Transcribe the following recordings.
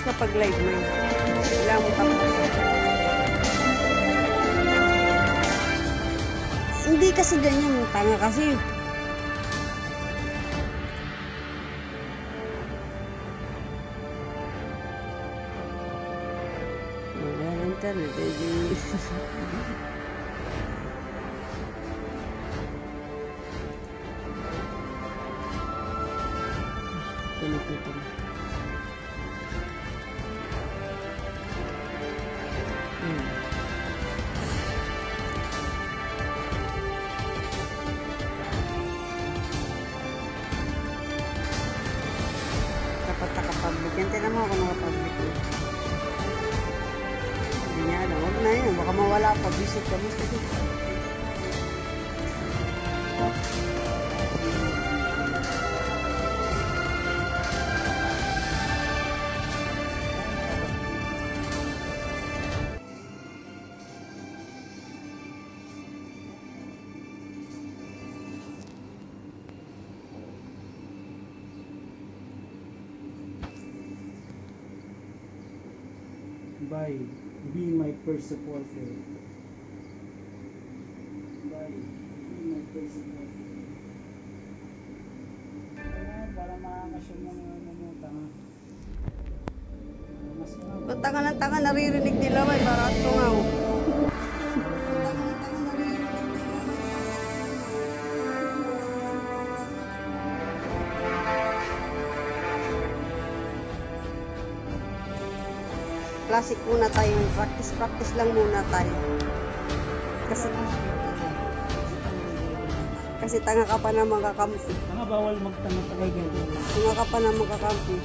tapos kapag live mo. Kailangan mo tapos. Hindi kasi ganyan. Tanga kasi. Wala ng internet. First supporter. By be my first supporter. Ayan, para makakasya mo ng mga Ba't tanga ng tanga naririnig nila may para tungaw. Classic muna tayo. Practice, practice lang muna tayo. Kasi, kasi tanga ka pa na makakampi. Tanga bawal magtanga tagay ganyan. Tanga ka pa na makakampi.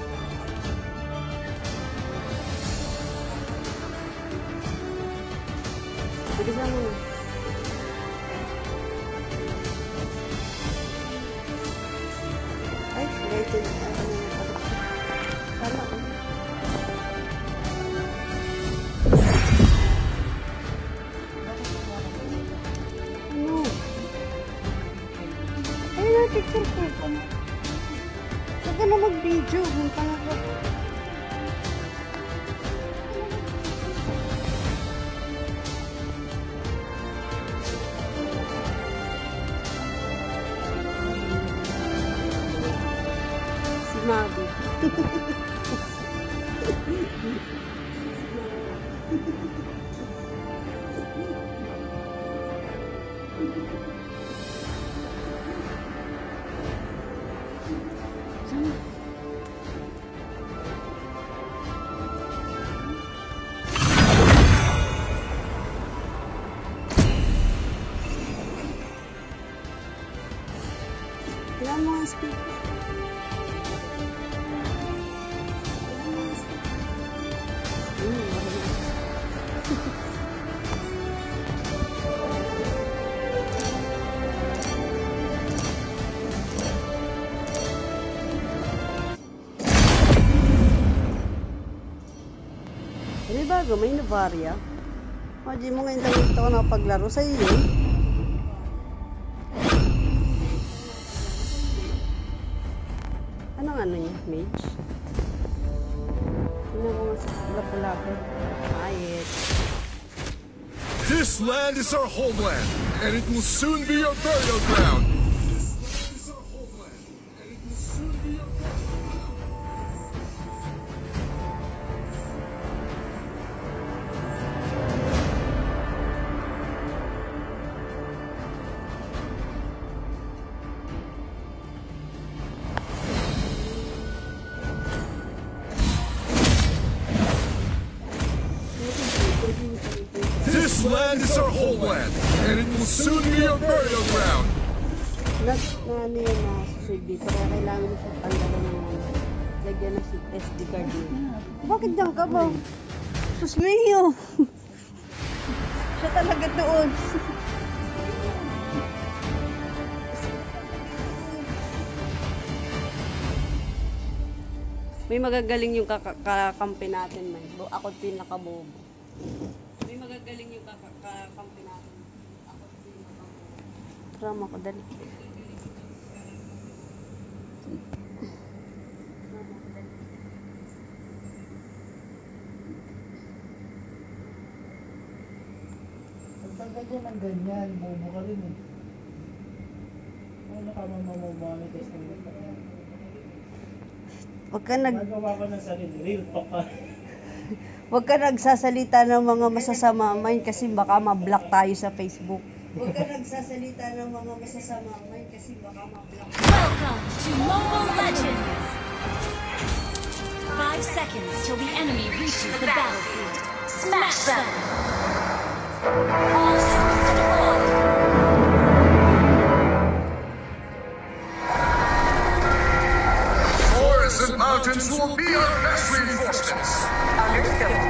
Ano bago? May Navaria? O, di mo ngayon lang ito ako nakapaglaro sa iyo. Anong ano niya? Mage? Tingnan ko nga sa lapu-lapu. Ayit. This land is our homeland, and it will soon be your burial ground. magagaling yung kakampi natin, man. Ako pinakabobo. May magagaling yung kakampi natin. Ako pinakabobo. Drama ko, dali. Pag ganyan ganyan, bobo ka rin eh. Ano ka mamamamami, tapos nangyari ka Huwag ka nag... Magawa ng Huwag ka nagsasalita ng mga masasama mind kasi baka ma-block tayo sa Facebook. Huwag ka nagsasalita ng mga masasama mind kasi baka ma-block. Welcome to Mobile Legends! Five seconds till the enemy reaches the battlefield. Smash them! All insurgents will be our best reinforcements. Understood.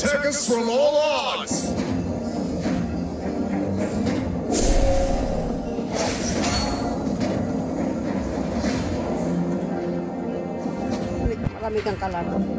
protect us from all odds. Malamig ang kalan.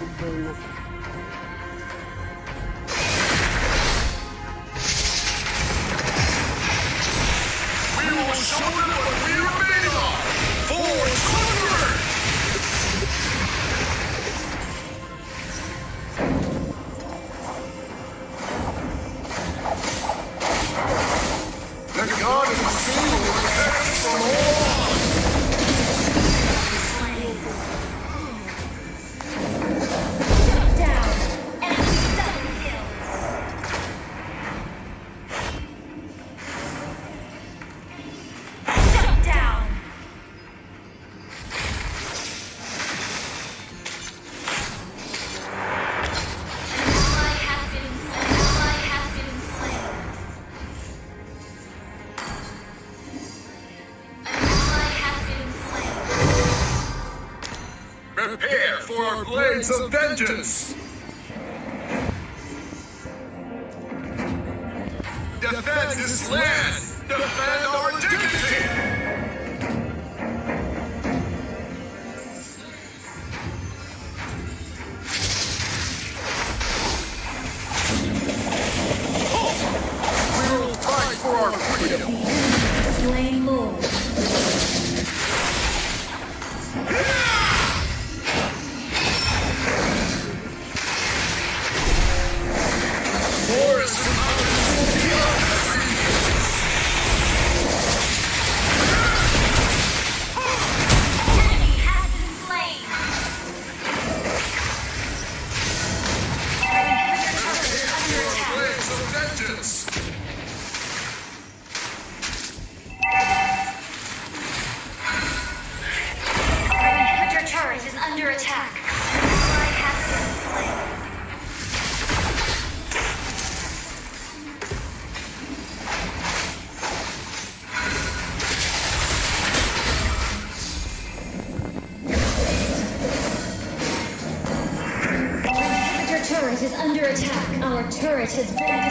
Imperial of vengeance! This is very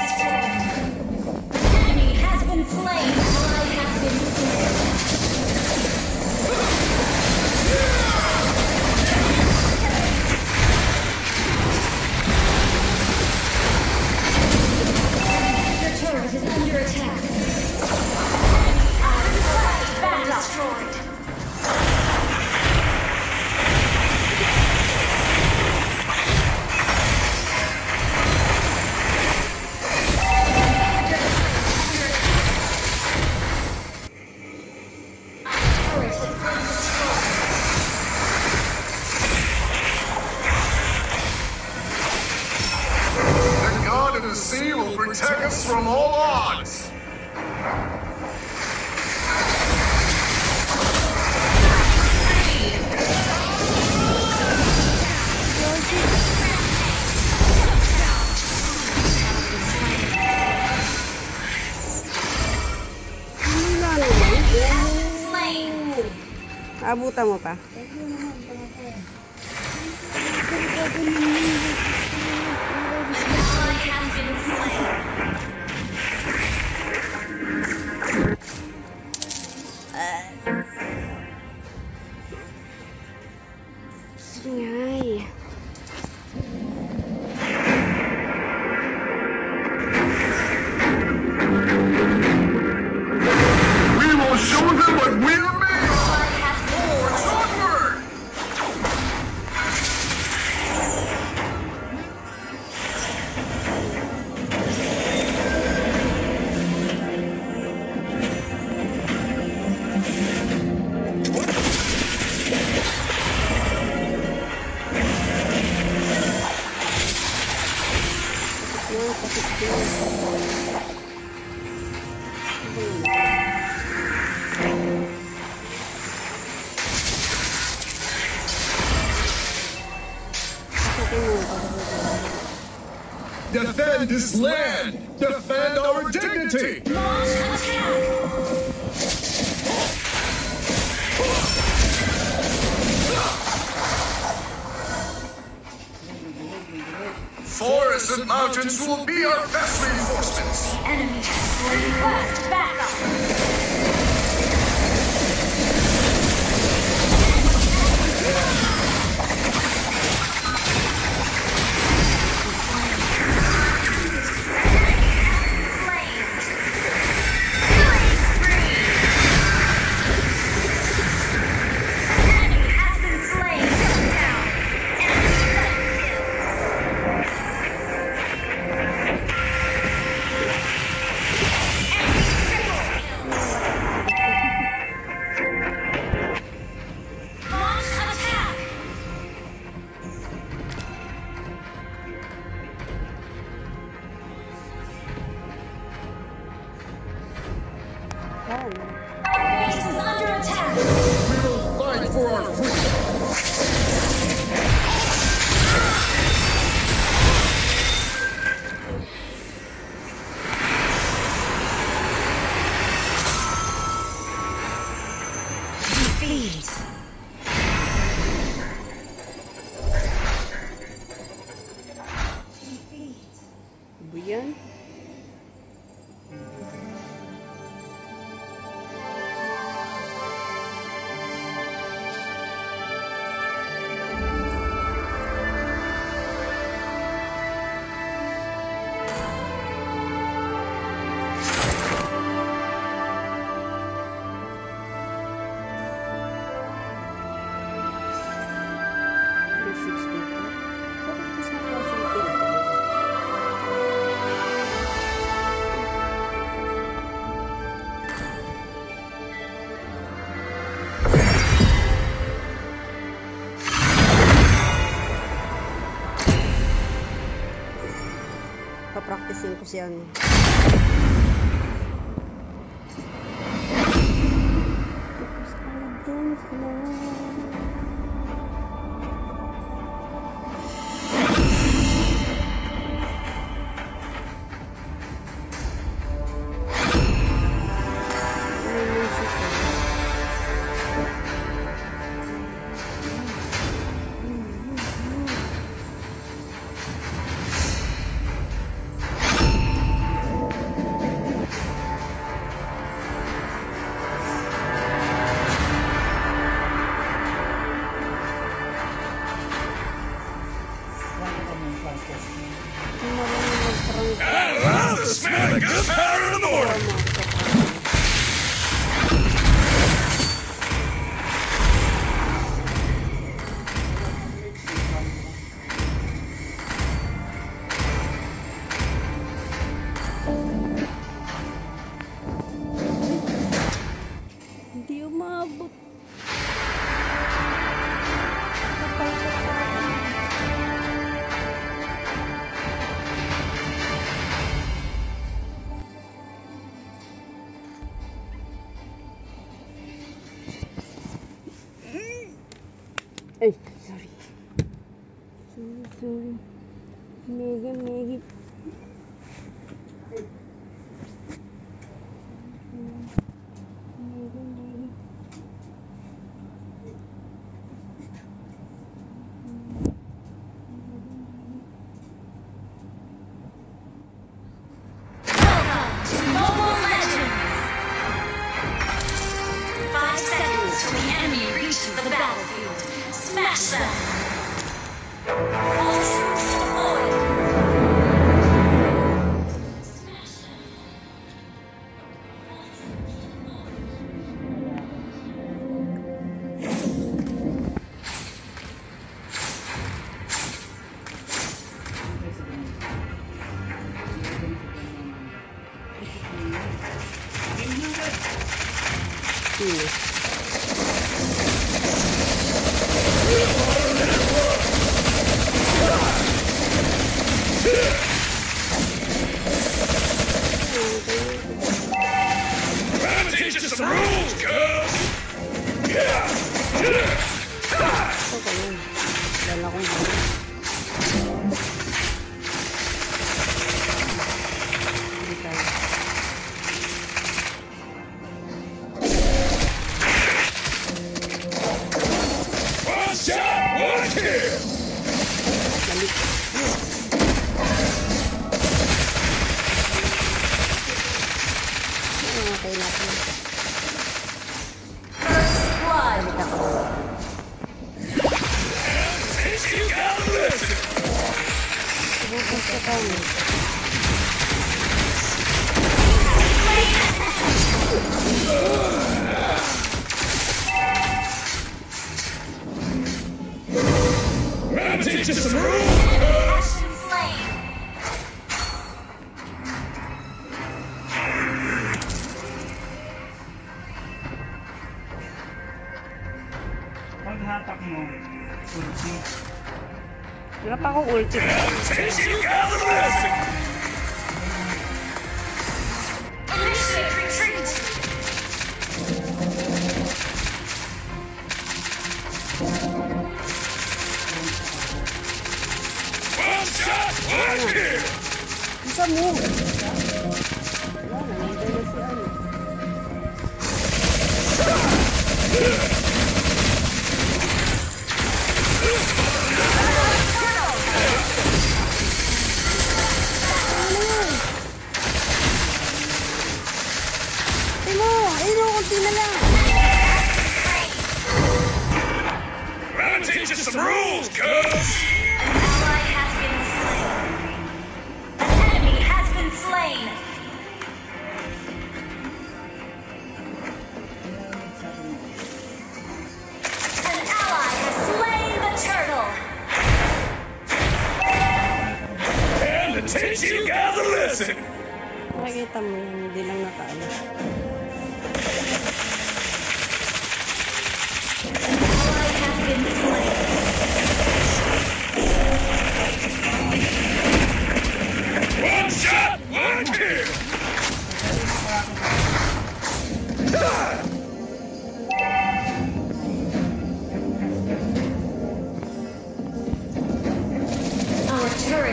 Nakita mo pa? this land! Defend our dignity! Forests and mountains will be our best reinforcements! The enemy has slain west! Ko Gravity just rules!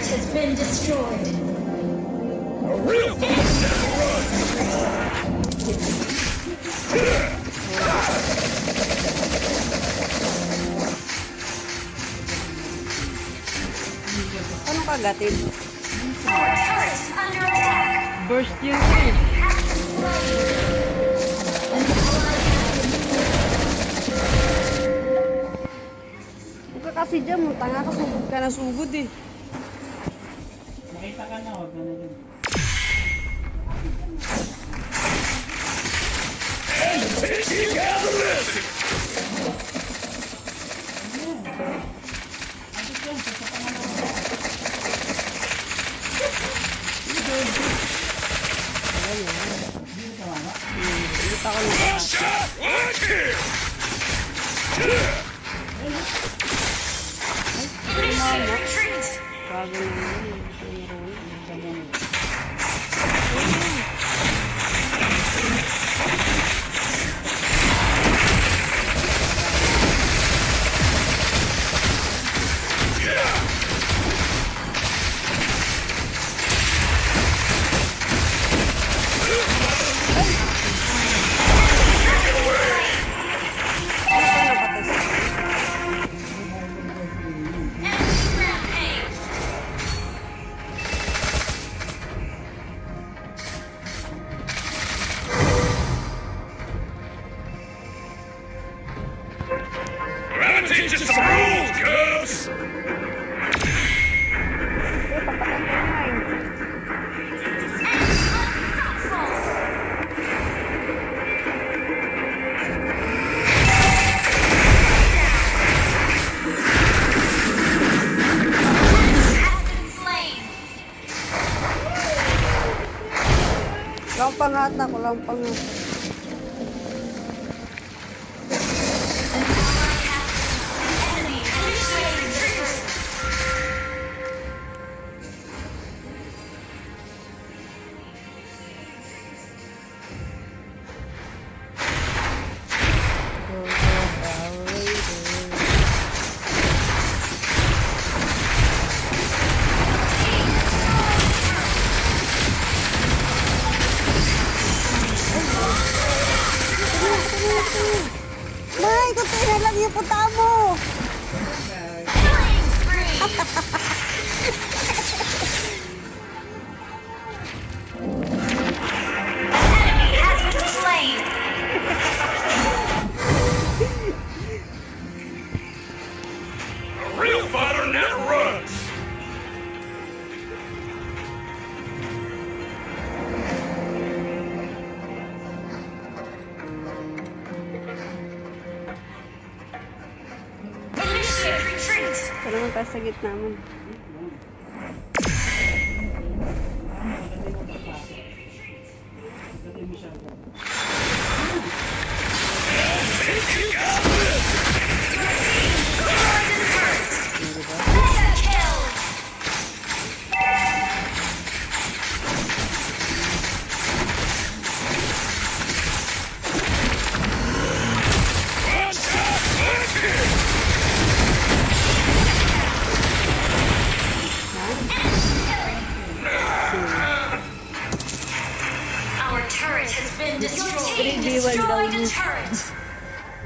turret has been destroyed. A real boss never runs! Ano ka gatin? Burst yung team. you ka kasi dyan sugod ka na sugod eh. Taka na, huwag na na. hata ko lang pang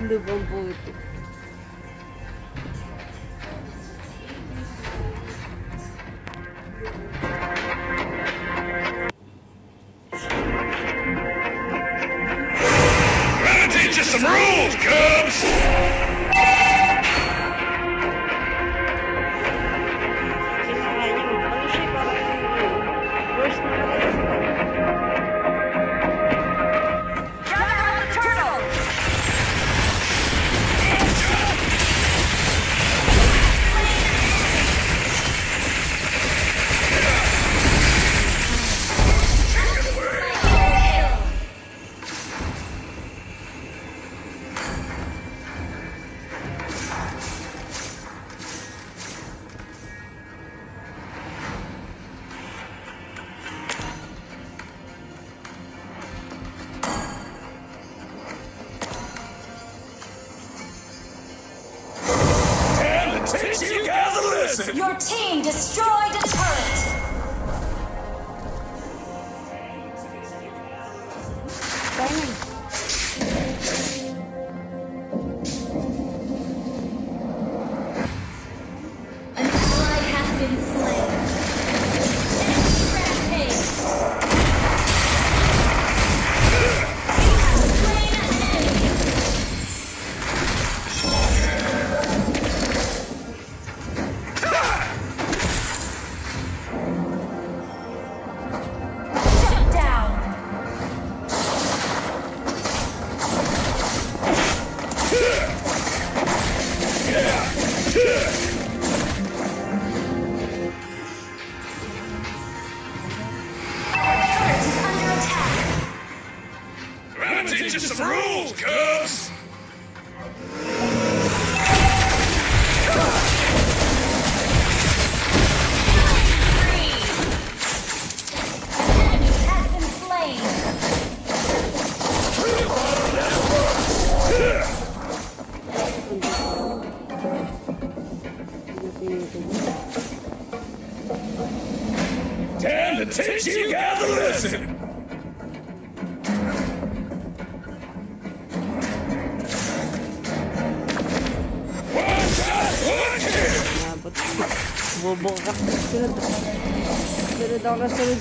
lubog buti. Gotta teach you some rules, Cubs! move, girls!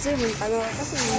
Ako na sunod sa'yo. May tanga ka kasi.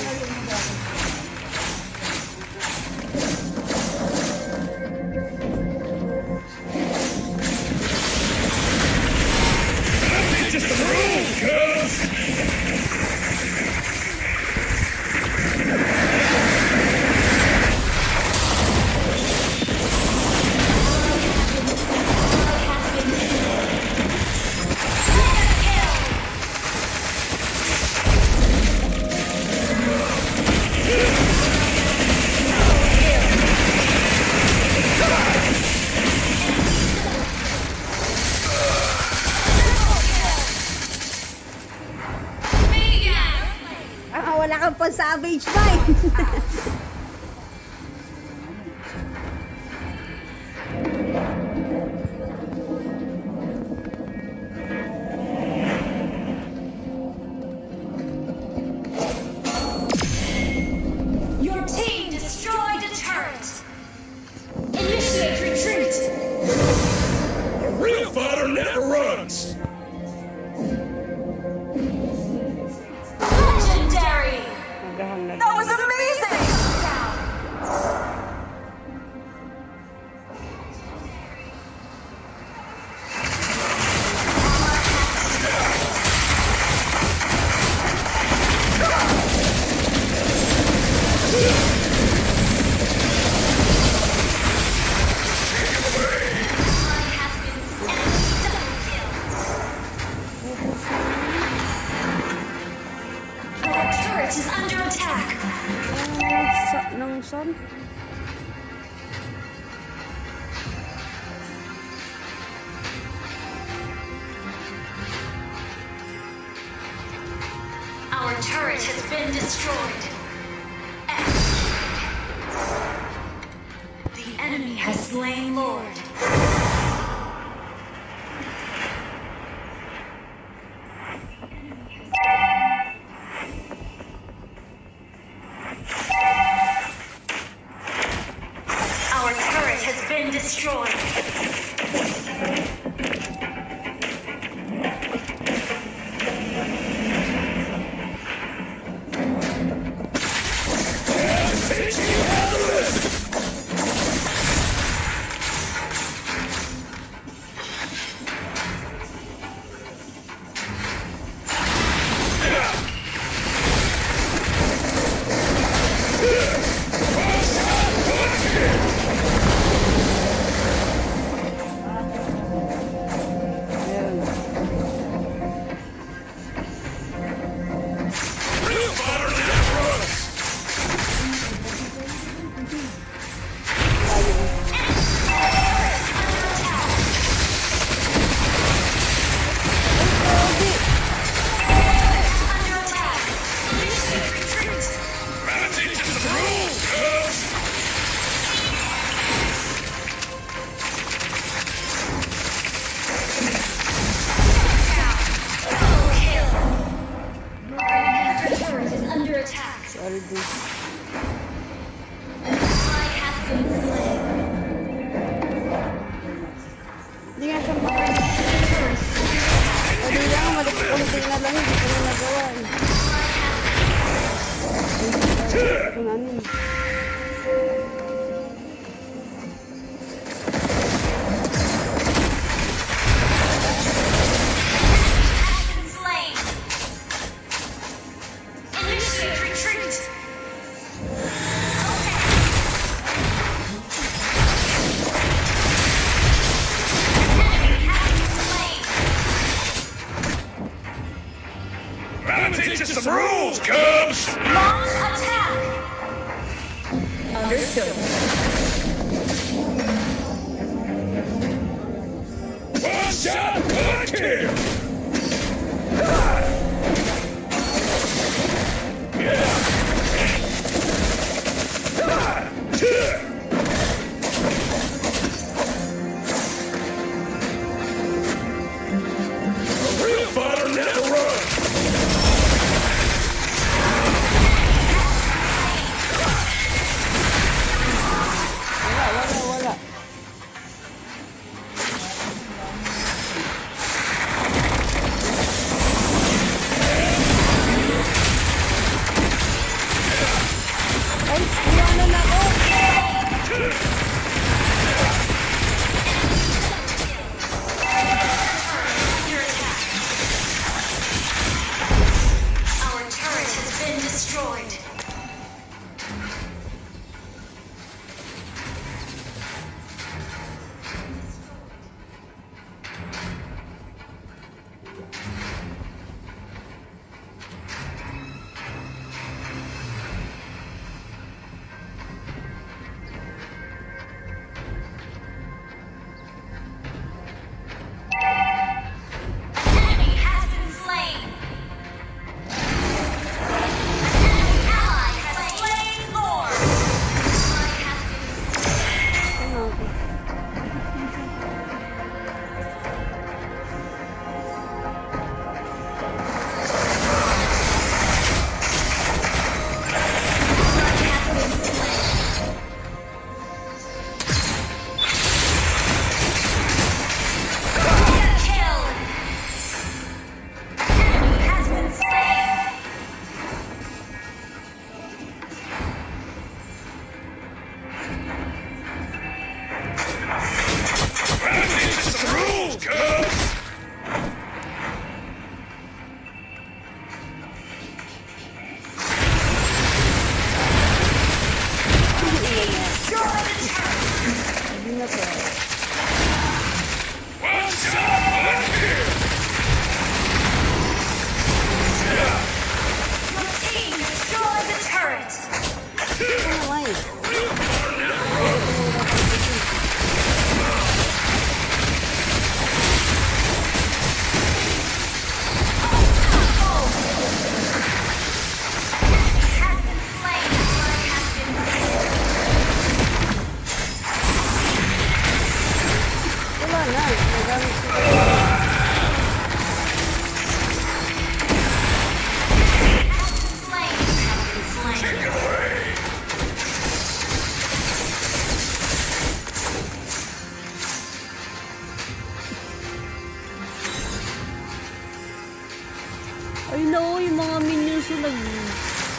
nag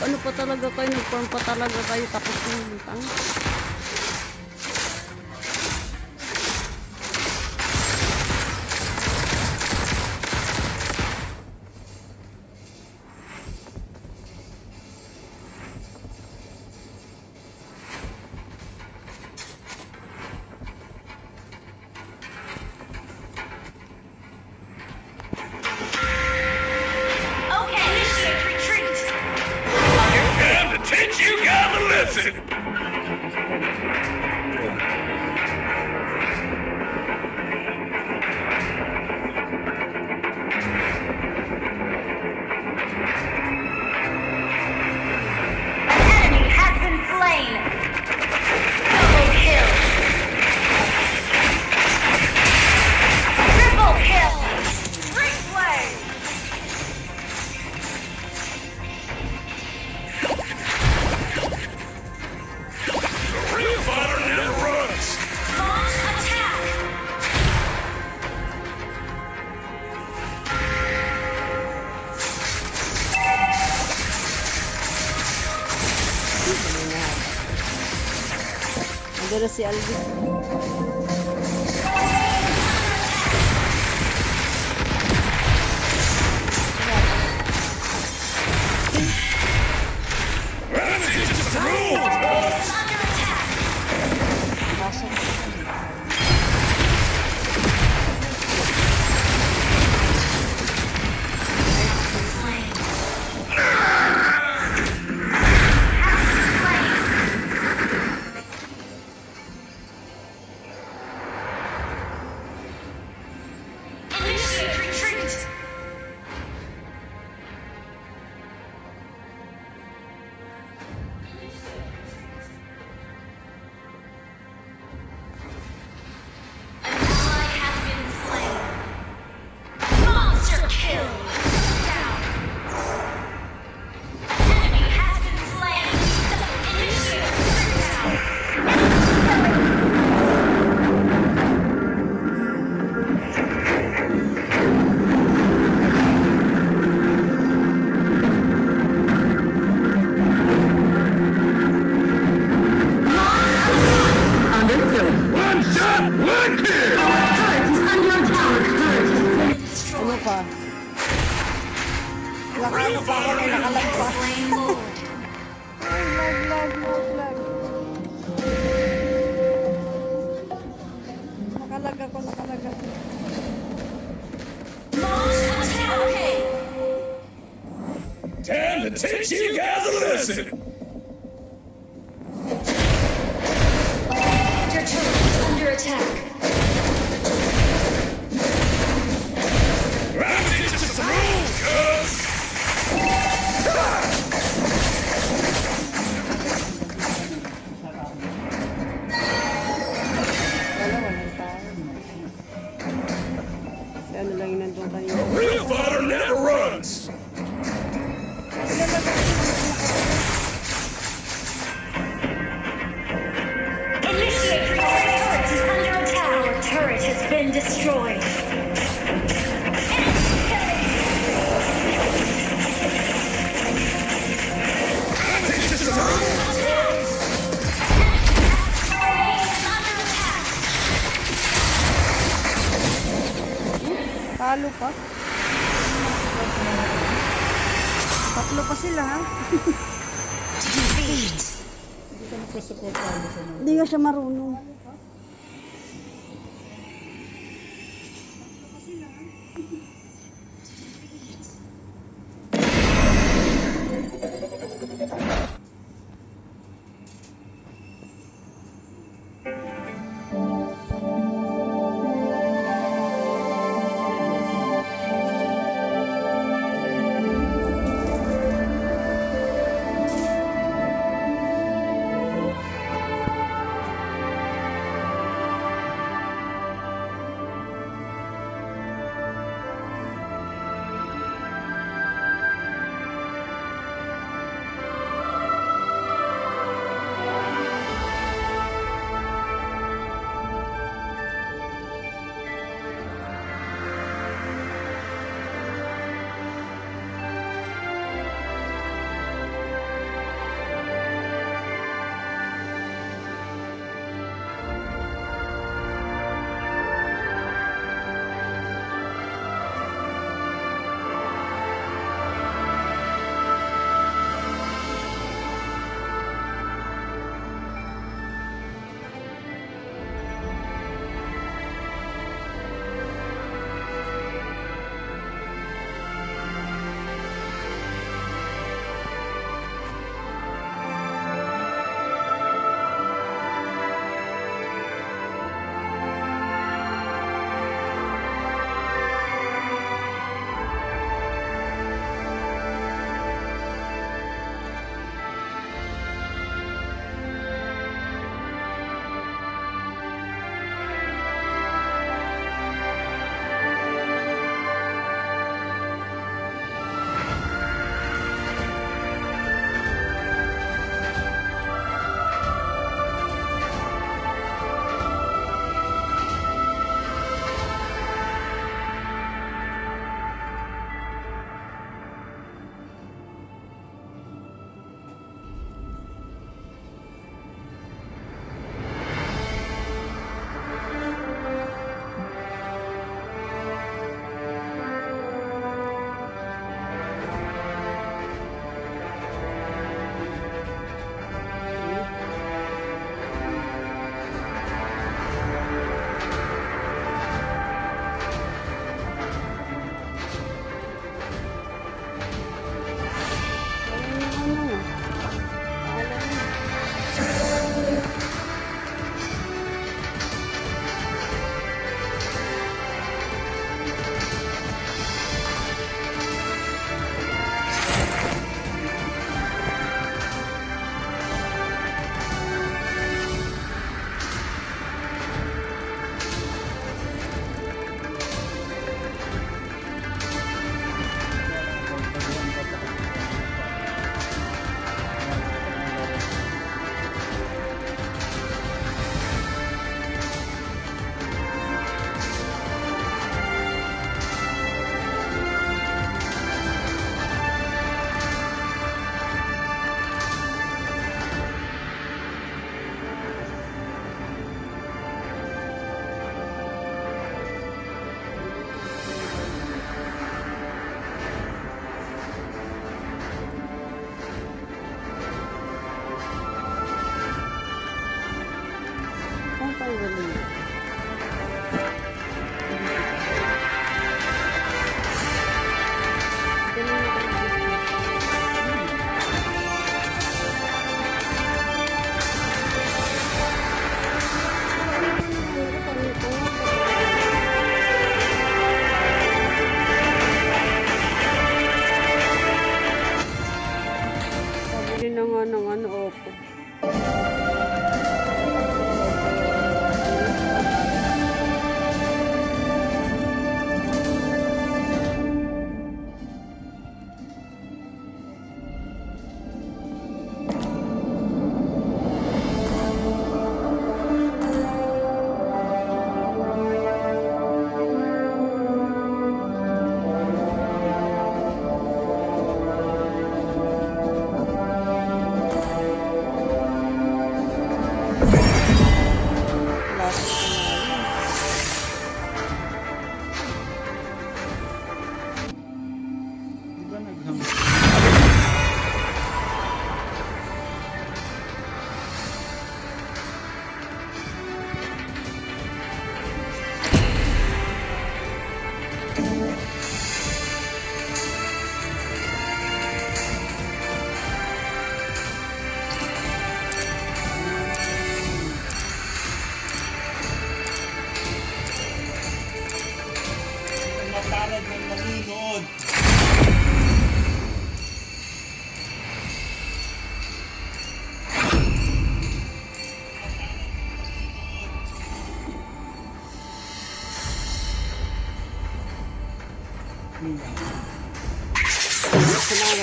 ano pa talaga kayo, nagpang pa talaga kayo tapos ng tang. 是。Tatlo pa. Tatlo pa sila ha. Hindi ka nagpasuportado sa mga. Hindi ka siya marunong.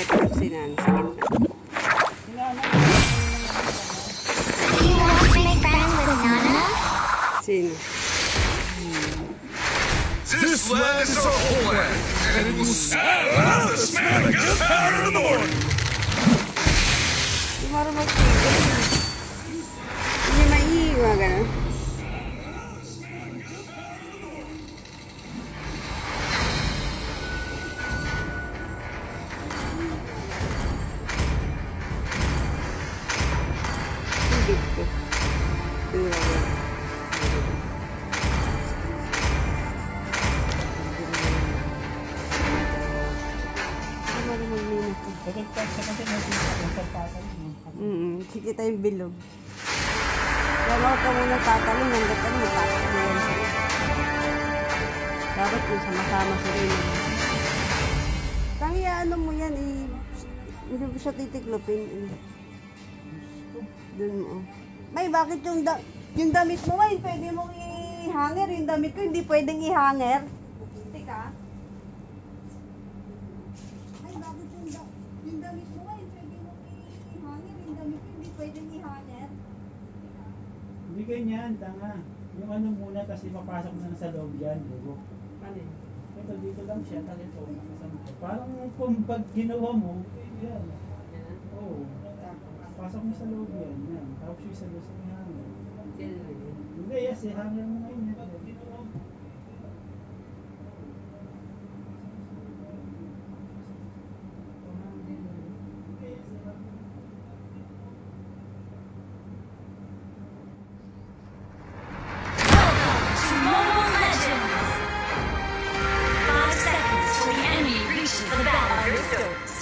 Make friends with Nana? Sino? This land is our homeland, and it will sound the smack of gunpowder in the morning. Hindi marunong magtigil. Hindi maiiwa, gano'n. Bilog. Kaya huwag ka muna tatalon hanggat ano, magkakaroon sila. Dapat yung sama-sama sa rin. Kaya ano mo yan, eh, hindi mo siya titiklopin. Eh. Dun mo. May, bakit yung, da yung damit mo, may, pwede mong i-hanger. Yung damit ko, hindi pwedeng i-hanger. Tika. Ay, bakit yung, da yung damit mo, may, pwede mong i-hanger. Yung damit ko, hindi pwedeng i-hanger. Hindi ganyan, tanga. Yung ano muna kasi mapasok na sa loob yan, bugo. Ano yun? Ito dito lang siya, tanga ito. nakasama. Parang kung pag ginawa mo, yan. Oo. Pasok mo sa loob yan. yan. Tapos yung sa loob sa hanger. Hindi, yes, eh, hanger mo ngayon.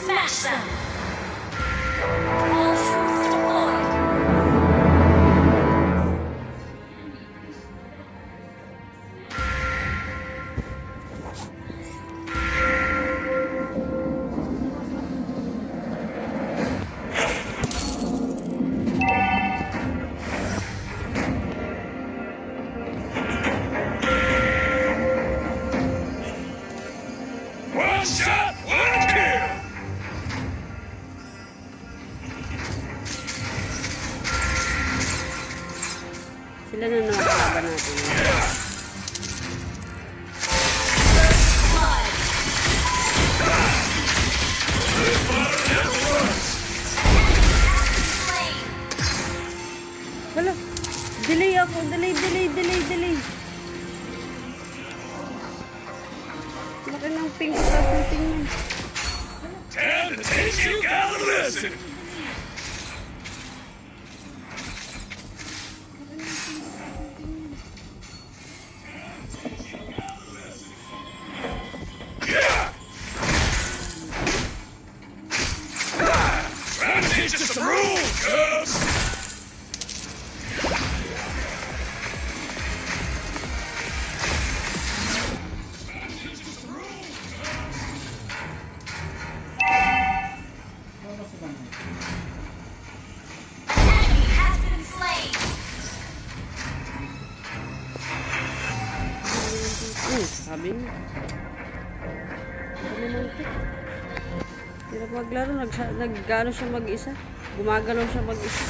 Smash them! nag, nag siya mag-isa. Gumagalaw siya mag-isa.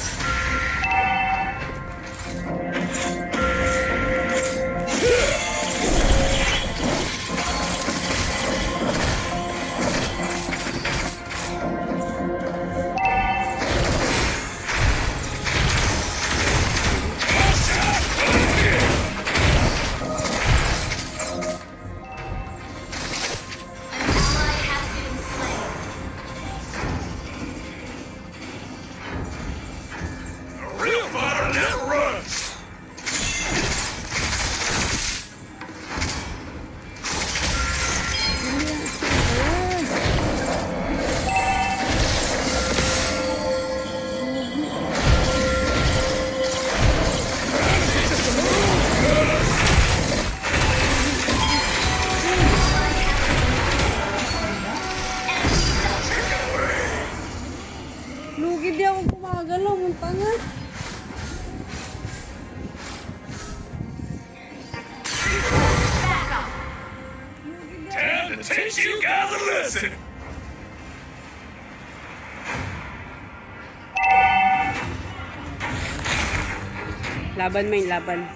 Laban main laban.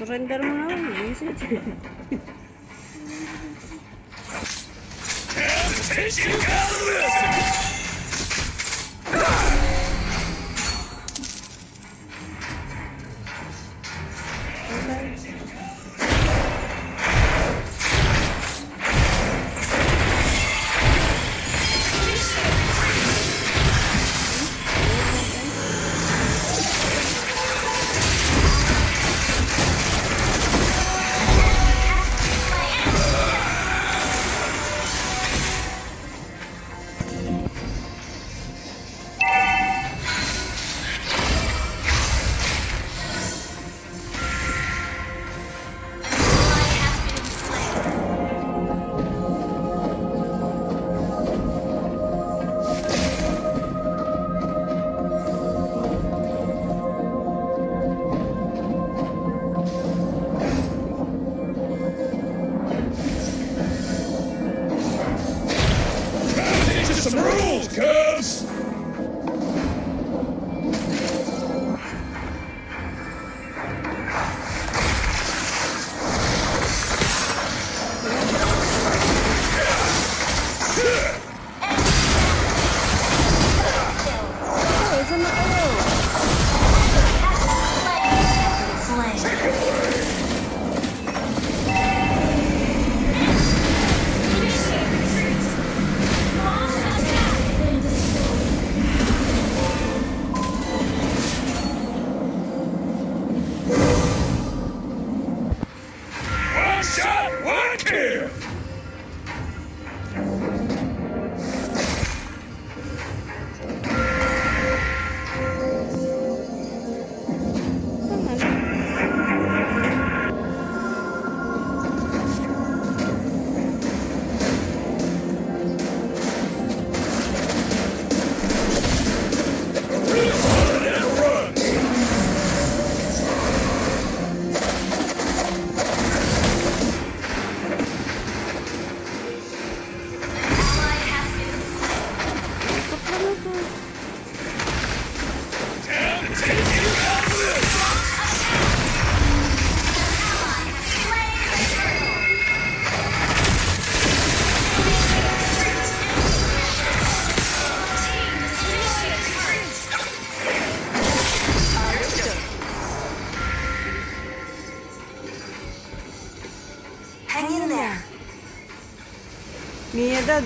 Surrender mo na lang. Temptation Galvin!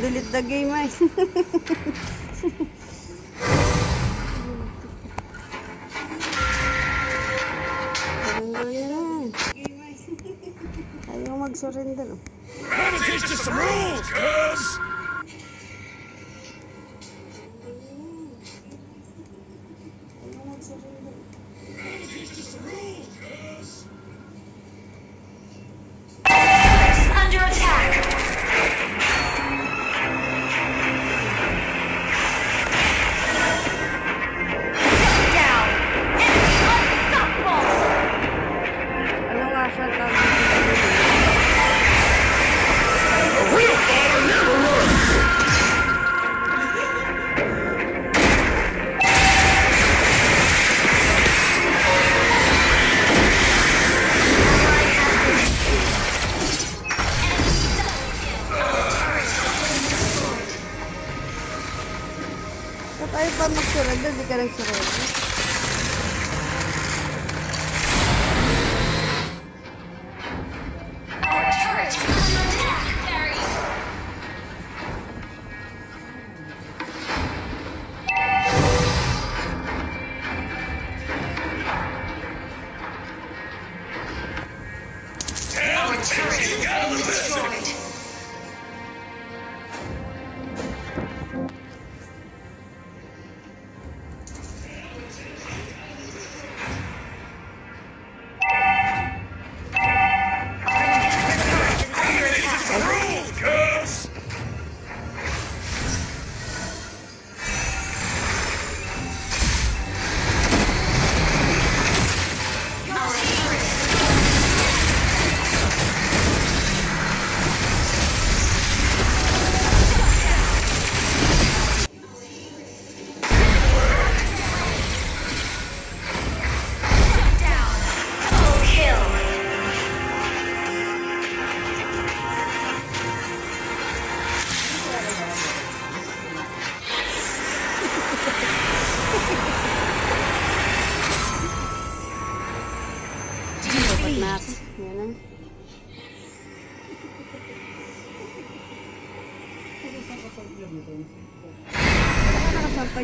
Delete the game ay.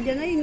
Ay, no?